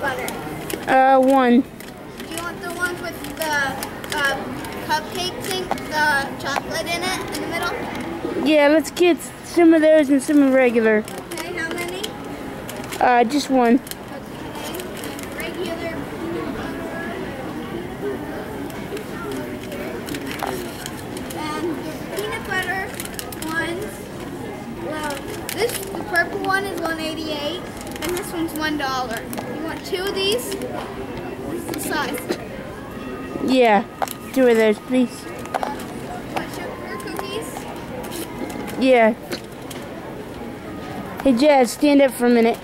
butter? Peanut butter? Uh, one. Do you want the ones with the uh, cupcake thing, the chocolate in it in the middle? Yeah, let's get some of those and some of regular. Okay, how many? Uh, just one. Okay, and regular peanut butter. And the peanut butter ones, well, this, the purple one is 188 and $1. You want two of these? What's the size? Yeah, two of those, please. Uh, what, sugar cookies? Yeah. Hey, Jazz, stand up for a minute.